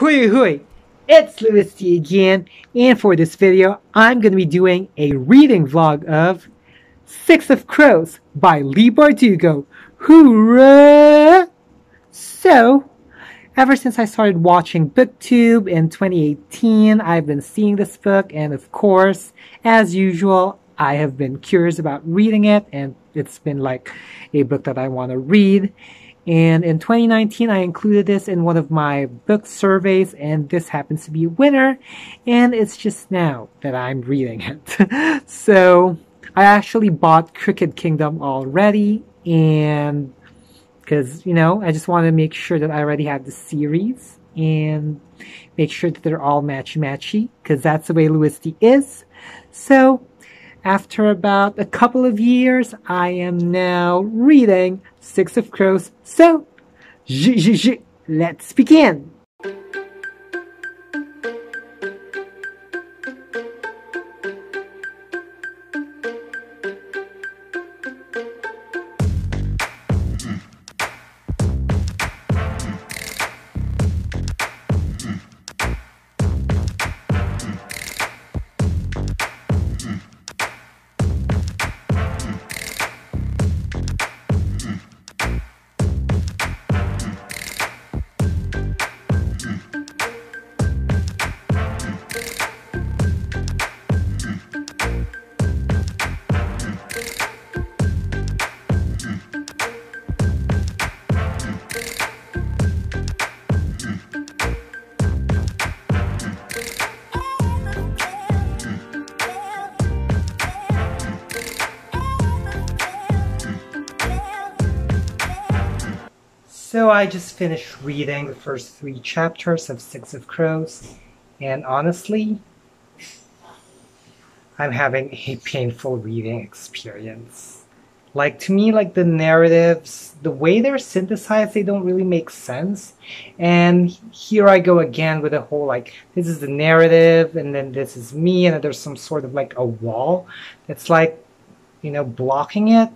Hui hui! It's Louisity again, and for this video, I'm going to be doing a reading vlog of Six of Crows by Leigh Bardugo. Hoorah! So, ever since I started watching BookTube in 2018, I've been seeing this book, and of course, as usual, I have been curious about reading it, and it's been like a book that I want to read. And in 2019, I included this in one of my book surveys, and this happens to be a winner. And it's just now that I'm reading it. so I actually bought Crooked Kingdom already, and because, you know, I just want to make sure that I already have the series and make sure that they're all matchy matchy, because that's the way D is. So after about a couple of years, I am now reading Six of Crows. So, let's begin. So I just finished reading the first three chapters of Six of Crows, and honestly, I'm having a painful reading experience. Like, to me, like, the narratives, the way they're synthesized, they don't really make sense. And here I go again with a whole, like, this is the narrative, and then this is me, and then there's some sort of, like, a wall that's, like, you know, blocking it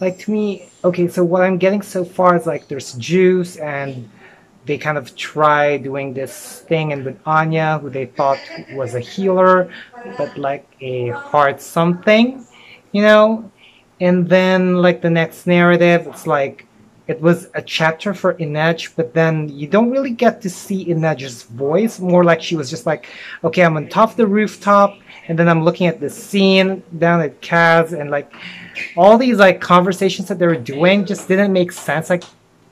like to me, okay, so what I'm getting so far is like there's Joost and they kind of try doing this thing and with Anya, who they thought was a healer, but like a hard something, you know? And then like the next narrative, it's like it was a chapter for Inej, but then you don't really get to see Inej's voice. More like she was just like, okay, I'm on top of the rooftop, and then I'm looking at the scene down at Kaz, and like all these like conversations that they were doing just didn't make sense. Like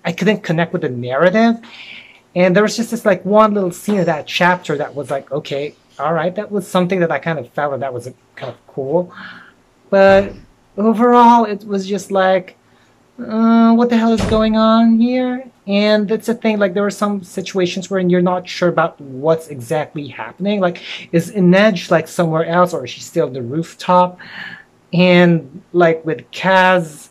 I couldn't connect with the narrative. And there was just this like one little scene of that chapter that was like, okay, all right, that was something that I kind of felt that was kind of cool. But overall, it was just like, uh, what the hell is going on here? And that's the thing, like there were some situations where you're not sure about what's exactly happening. Like, is Inej like somewhere else or is she still on the rooftop? And like with Kaz,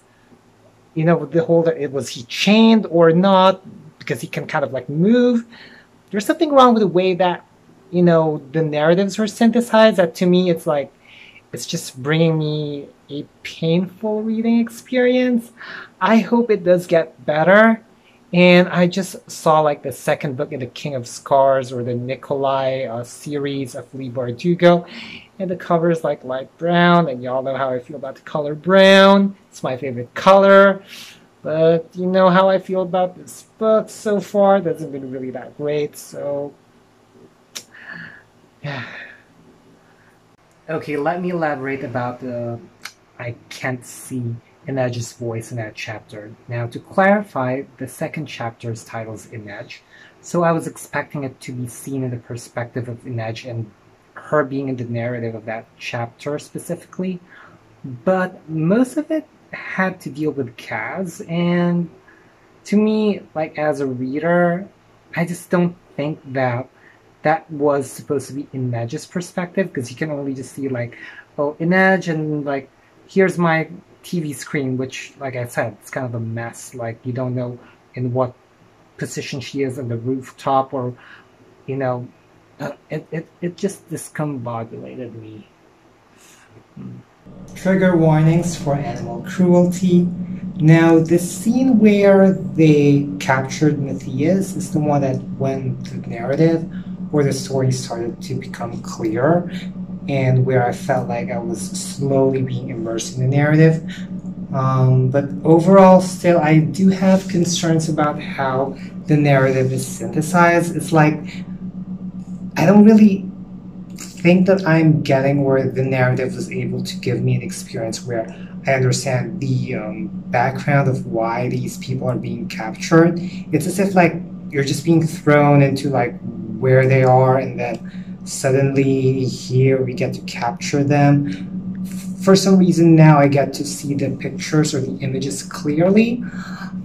you know, with the whole it was he chained or not because he can kind of like move. There's something wrong with the way that you know the narratives were synthesized. That to me, it's like it's just bringing me a painful reading experience. I hope it does get better. And I just saw like the second book in the King of Scars or the Nikolai uh, series of Leigh Bardugo. And the cover is like light brown, and y'all know how I feel about the color brown. It's my favorite color. But you know how I feel about this book so far. It hasn't been really that great, so yeah. Okay, let me elaborate about the I can't see Inej's voice in that chapter. Now, to clarify, the second chapter's title is Inej, so I was expecting it to be seen in the perspective of Inej and her being in the narrative of that chapter specifically, but most of it had to deal with Kaz, and to me, like as a reader, I just don't think that that was supposed to be Inej's perspective because you can only just see like, oh, Inej and like here's my TV screen, which, like I said, it's kind of a mess. Like you don't know in what position she is on the rooftop, or you know, uh, it, it it just discombobulated me. trigger warnings for animal cruelty. Now, the scene where they captured Matthias is the one that when the narrative or the story started to become clear and where I felt like I was slowly being immersed in the narrative. Um, but overall, still, I do have concerns about how the narrative is synthesized. It's like I don't really think that I'm getting where the narrative was able to give me an experience where I understand the um, background of why these people are being captured. It's as if like you're just being thrown into like where they are, and then suddenly here we get to capture them. For some reason now I get to see the pictures or the images clearly,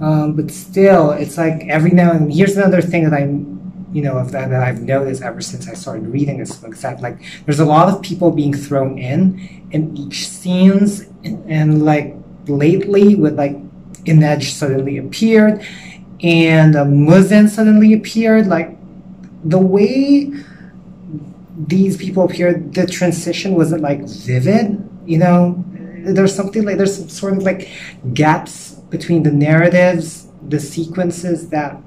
um, but still it's like every now and here's another thing that I'm you know, that, that I've noticed ever since I started reading this book that like there's a lot of people being thrown in in each scenes and, and like lately with like Inej suddenly appeared and uh, Muzzen suddenly appeared like the way these people appeared the transition wasn't like vivid you know? There's something like there's some sort of like gaps between the narratives the sequences that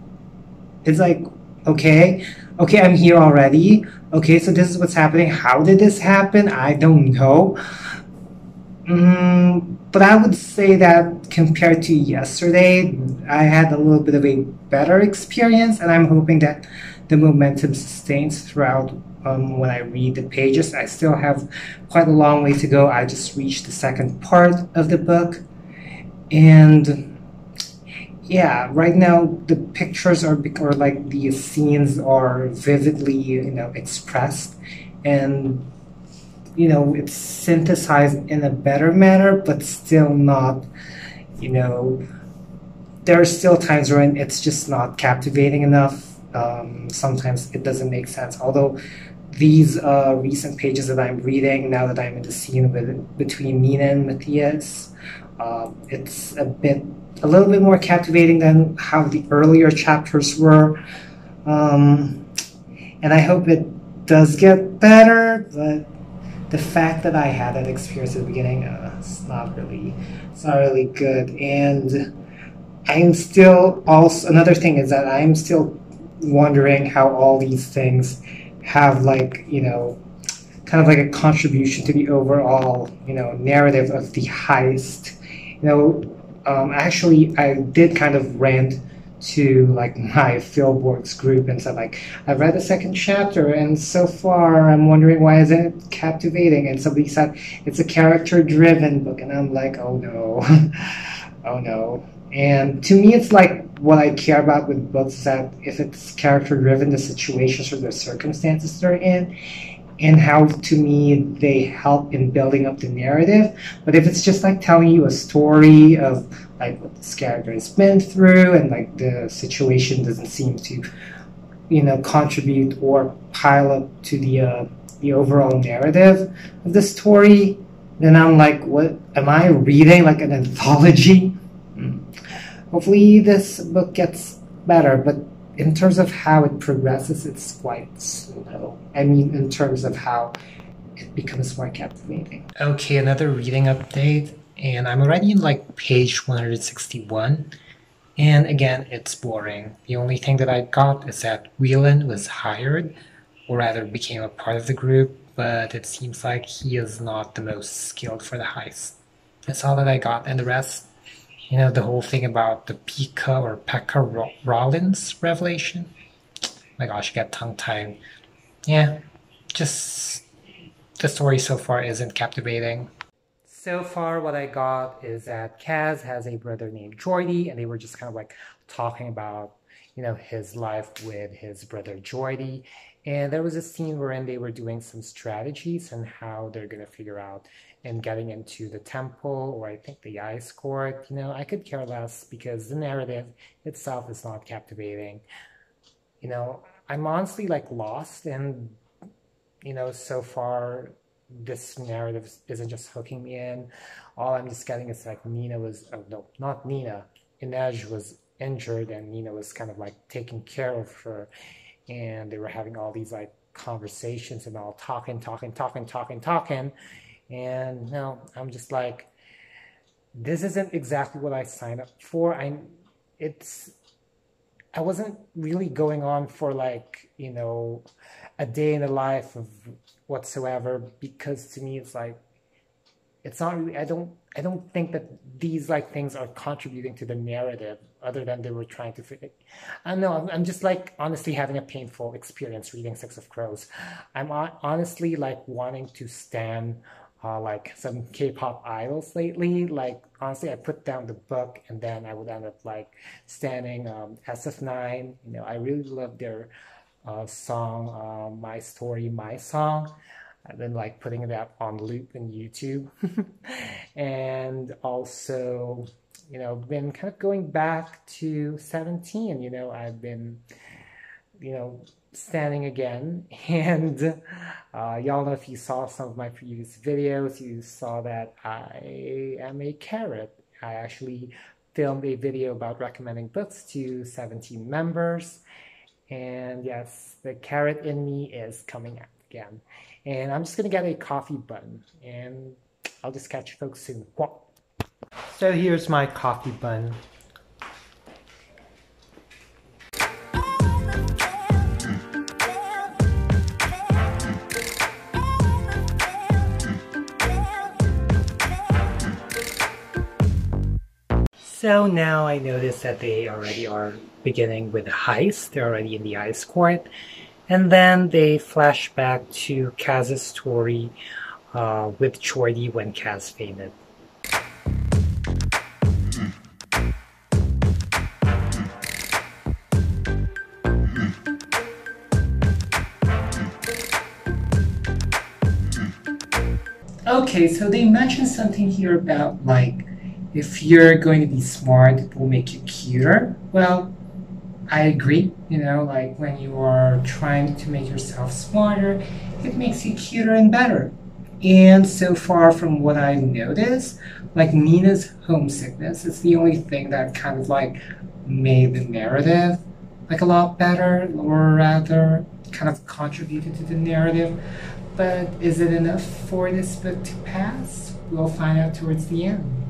it's like okay okay i'm here already. Okay so this is what's happening. How did this happen? I don't know. Mm, but i would say that compared to yesterday i had a little bit of a better experience and i'm hoping that the momentum sustains throughout um, when i read the pages. I still have quite a long way to go. I just reached the second part of the book. And yeah, right now the pictures are or like the scenes are vividly you know expressed, and you know it's synthesized in a better manner, but still not, you know, there are still times when it's just not captivating enough. Um, sometimes it doesn't make sense. Although these uh, recent pages that I'm reading now that I'm in the scene with between Nina and Matthias, uh, it's a bit a little bit more captivating than how the earlier chapters were. Um, and I hope it does get better, but the fact that I had that experience at the beginning, uh, it's not really, it's not really good. And I'm still also another thing is that I'm still wondering how all these things have like you know kind of like a contribution to the overall you know narrative of the heist. You know um, actually I did kind of rant to like my Philborgs group and said like I've read the second chapter and so far I'm wondering why isn't it captivating? And somebody said it's a character driven book. And I'm like oh no. Oh no and to me it's like what I care about with books that if it's character driven the situations or the circumstances they're in and how to me they help in building up the narrative. But if it's just like telling you a story of like what this character has been through and like the situation doesn't seem to, you know, contribute or pile up to the uh, the overall narrative of the story, then I'm like, what am I reading? Like an anthology? Hopefully this book gets better, but in terms of how it progresses, it's quite slow. I mean, in terms of how it becomes more captivating. Okay, another reading update, and I'm already in like page 161. And again, it's boring. The only thing that I got is that Wylan was hired, or rather became a part of the group, but it seems like he is not the most skilled for the heist. That's all that I got, and the rest you know, the whole thing about the Pika or Pekka Rollins revelation. My gosh, I get tongue tied. Yeah, just the story so far isn't captivating. So far, what I got is that Kaz has a brother named Jordie, and they were just kind of like talking about, you know, his life with his brother Jordie. And there was a scene wherein they were doing some strategies and how they're to figure out and getting into the temple or I think the ice court, you know, I could care less because the narrative itself is not captivating. You know, I'm honestly like lost and, you know, so far this narrative isn't just hooking me in. All I'm just getting is like Nina was, oh no, not Nina, Inej was injured and Nina was kind of like taking care of her and they were having all these like conversations and all talking, talking, talking, talking, talking And no, I'm just like, this isn't exactly what I signed up for. I, it's, I wasn't really going on for like, you know, a day in the life of whatsoever because to me it's like, it's not really, I don't, I don't think that these like things are contributing to the narrative other than they were trying to fit. I don't know. I'm, I'm just like honestly having a painful experience reading Six of Crows. I'm honestly like wanting to stand uh, like some K-pop idols lately. Like honestly, I put down the book and then I would end up like standing um, SF9. You know, I really love their uh, song, uh, "My Story, My Song." I've been like putting it up on loop in YouTube, and also, you know, been kind of going back to 17. You know, I've been, you know, standing again. And uh, y'all know if you saw some of my previous videos, you saw that I am a Carat. I actually filmed a video about recommending books to 17 members. And yes, the Carat in me is coming out again. And I'm just going to get a coffee bun. And I'll just catch you folks soon. So here's my coffee bun. So now I notice that they already are beginning with the heist. They're already in the ice court. And then they flash back to Kaz's story uh, with Jordie when Kaz fainted. Okay, so they mentioned something here about like if you're going to be smart, it will make you cuter. Well, I agree. You know, like when you are trying to make yourself smarter, it makes you cuter and better. And so far from what I've noticed, like Nina's homesickness is the only thing that kind of like made the narrative like a lot better, or rather, kind of contributed to the narrative. But is it enough for this book to pass? We'll find out towards the end.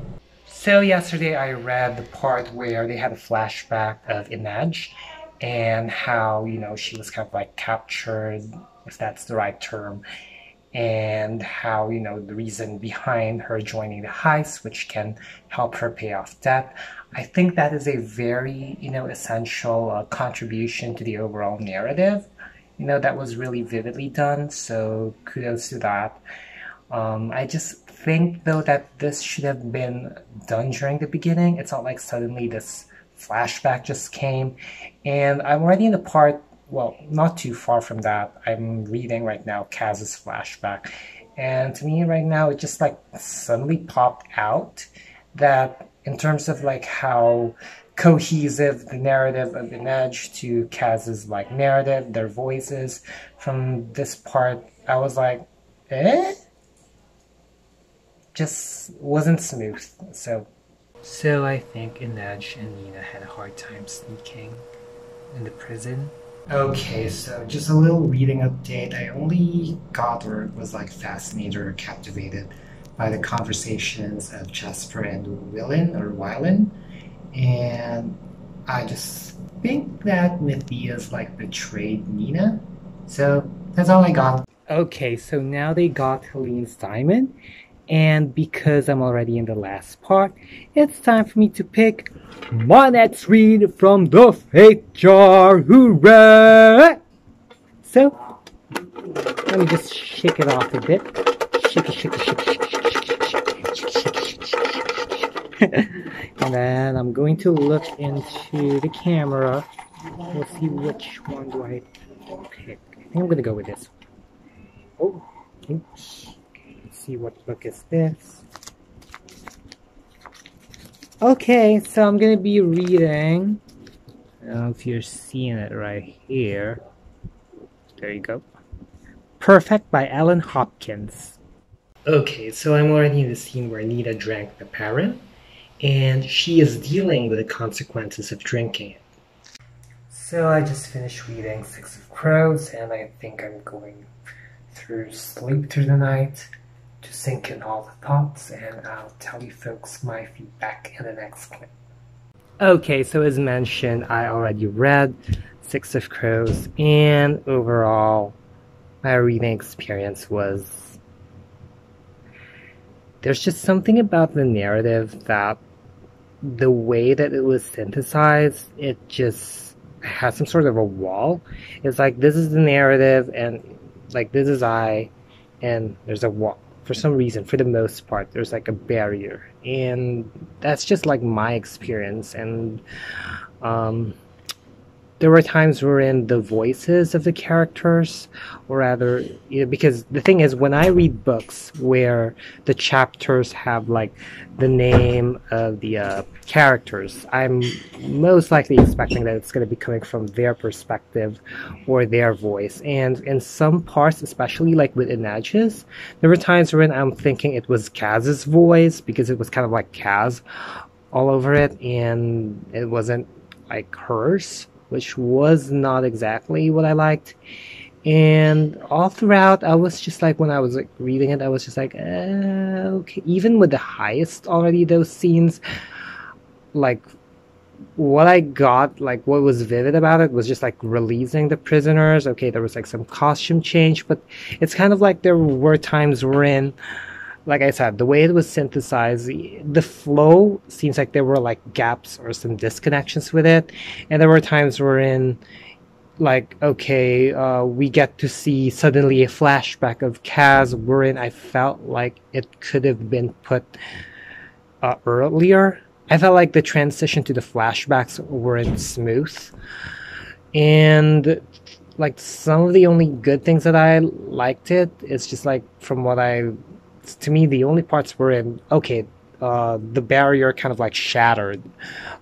So yesterday I read the part where they had a flashback of Inej and how, you know, she was kind of like captured, if that's the right term, and how, you know, the reason behind her joining the heist, which can help her pay off debt. I think that is a very, you know, essential uh, contribution to the overall narrative. You know, that was really vividly done, so kudos to that. Um, I just think though that this should have been done during the beginning. It's not like suddenly this flashback just came. And I'm already in the part, well, not too far from that. I'm reading right now Kaz's flashback. And to me right now, it just like suddenly popped out that in terms of like how cohesive the narrative of Inej to Kaz's like narrative, their voices from this part, I was like, eh? Just wasn't smooth. So, so I think Inej and Nina had a hard time sneaking in the prison. Okay, so just a little reading update. I only got or was like fascinated or captivated by the conversations of Jesper and Willen or Wylan. And I just think that Matthias like betrayed Nina. So that's all I got. Okay, so now they got Helene's diamond and because I'm already in the last part, it's time for me to pick my next read from the Fate Jar. Hooray! So, let me just shake it off a bit. Shake it, shake it, shake it, shake it, shake it, shake it, and then I'm going to look into the camera. We'll see which one do I pick. I think I'm going to go with this. Oh, oops see what book is this. Okay, so I'm gonna be reading. I don't know if you're seeing it right here. There you go. Perfect by Ellen Hopkins. Okay, so I'm already in the scene where Nina drank the parem, and she is dealing with the consequences of drinking it. So I just finished reading Six of Crows, and I think I'm going through sleep through the night to sink in all the thoughts, and I'll tell you folks my feedback in the next clip. Okay, so as mentioned, I already read Six of Crows, and overall, my reading experience was. There's just something about the narrative that the way that it was synthesized, it just has some sort of a wall. It's like this is the narrative, and like this is I, and there's a wall. For some reason, for the most part, there's like a barrier, and that's just like my experience. And um, there were times wherein the voices of the characters, or rather, you know, because the thing is, when I read books where the chapters have like the name of the uh, characters, I'm most likely expecting that it's going to be coming from their perspective or their voice. And in some parts, especially like with Inej's, there were times when I'm thinking it was Kaz's voice because it was kind of like Kaz all over it, and it wasn't like hers which was not exactly what I liked. And all throughout, I was just like, when I was like reading it, I was just like, uh, okay. Even with the highest already, those scenes, like, what I got, like, what was vivid about it was just like releasing the prisoners. Okay, there was like some costume change, but it's kind of like there were times wherein like I said, the way it was synthesized, the flow seems like there were like gaps or some disconnections with it, and there were times wherein, like, okay, uh, we get to see suddenly a flashback of Kaz, wherein I felt like it could have been put uh, earlier. I felt like the transition to the flashbacks weren't smooth, and like some of the only good things that I liked it is just like from what I to me the only parts were in okay uh, the barrier kind of like shattered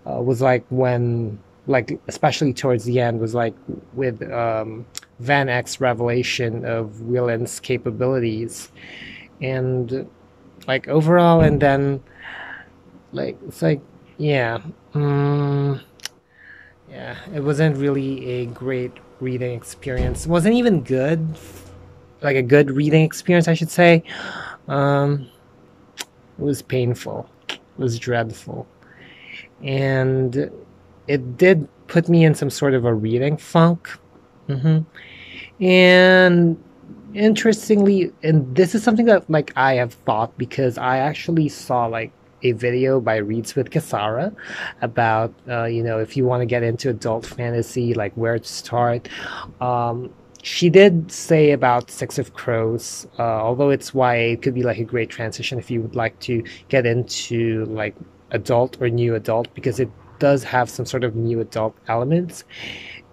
uh, was like when like especially towards the end was like with um, Van Eck's revelation of Willen's capabilities. And like overall and then like it's like yeah um, yeah it wasn't really a great reading experience. It wasn't even good like a good reading experience I should say um, it was painful. It was dreadful. And it did put me in some sort of a reading funk. Mm-hmm. And interestingly, and this is something that like I have thought because I actually saw like a video by Reads with Kesara about uh, you know if you want to get into adult fantasy, like where to start. Um, she did say about Six of Crows, uh, although it's why it could be like a great transition if you would like to get into like adult or new adult because it does have some sort of new adult elements,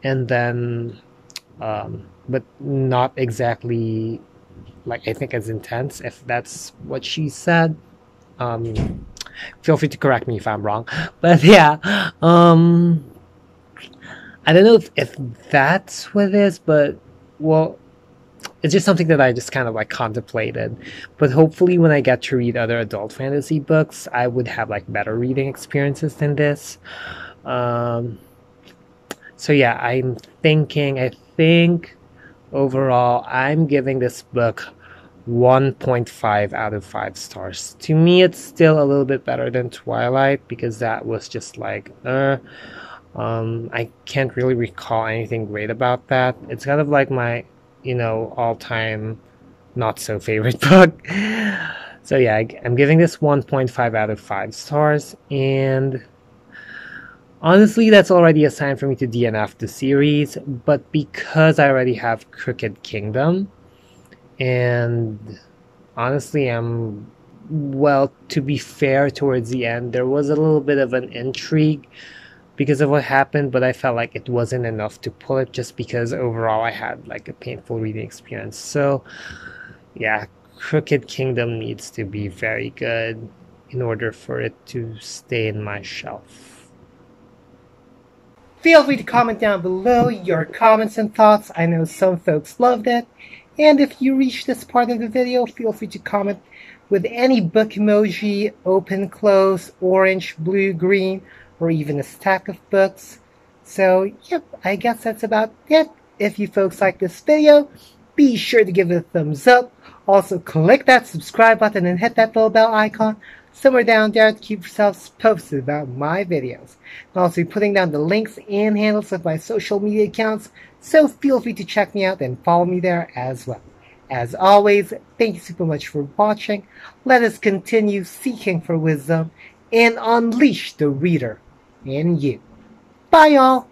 and then, um, but not exactly like I think as intense. If that's what she said, um, feel free to correct me if I'm wrong. But yeah, um, I don't know if, if that's what it is, but well, it's just something that I just kind of like contemplated. But hopefully, when I get to read other adult fantasy books, I would have like better reading experiences than this. Um, so yeah, I'm thinking. I think overall, I'm giving this book 1.5 out of 5 stars. To me, it's still a little bit better than Twilight because that was just like, uh, um, I can't really recall anything great about that. It's kind of like my, you know, all time not so favorite book. so yeah, I'm giving this 1.5 out of 5 stars, and honestly, that's already a sign for me to DNF the series, but because I already have Crooked Kingdom, and honestly, I'm well, to be fair, towards the end, there was a little bit of an intrigue because of what happened, but I felt like it wasn't enough to pull it just because overall I had like a painful reading experience. So, yeah, Crooked Kingdom needs to be very good in order for it to stay in my shelf. Feel free to comment down below your comments and thoughts. I know some folks loved it. And if you reach this part of the video, feel free to comment with any book emoji, open, close, orange, blue, green, or even a stack of books. So, yep, I guess that's about it. If you folks like this video, be sure to give it a thumbs up. Also, click that subscribe button and hit that little bell icon somewhere down there to keep yourselves posted about my videos. I'll also be putting down the links and handles of my social media accounts, so feel free to check me out and follow me there as well. As always, thank you super much for watching. Let us continue seeking for wisdom and unleash the reader in you. Bye, y'all.